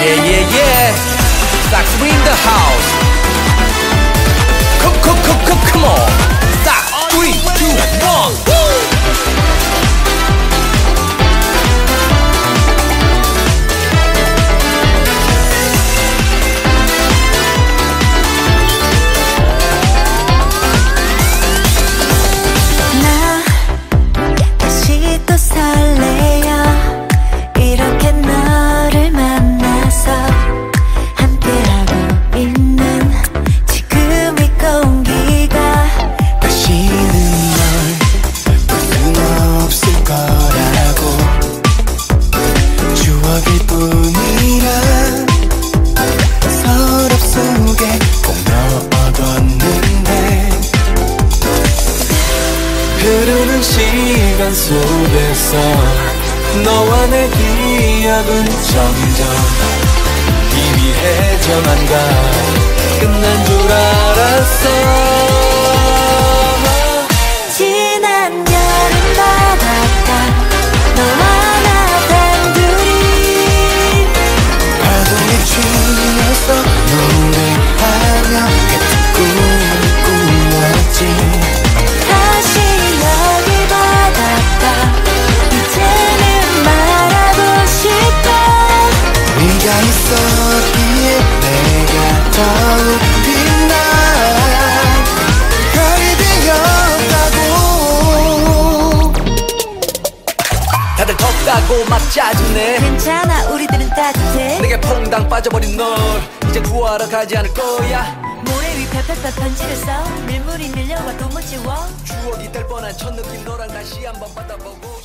Yeah, yeah, yeah. Sax in the house. Come, come, come, come, come on. Three, two, one. 흐르는 시간 속에서 너와 내 기억은 점점 희미해져만 가 끝난 줄 알았어 있었기에 내가 더욱 빛나 별이 되었다고. 다들 덥다고 막 짜증내. 괜찮아 우리들은 따뜻해. 내게 퐁당 빠져버린 널. 이제 구하러 가지 않을 거야. 모래 위 펴펴펴 편지를 써 밀물이 밀려와 또못 지워. 추억이 될 뻔한 첫 느낌 너랑 다시 한번 받아보고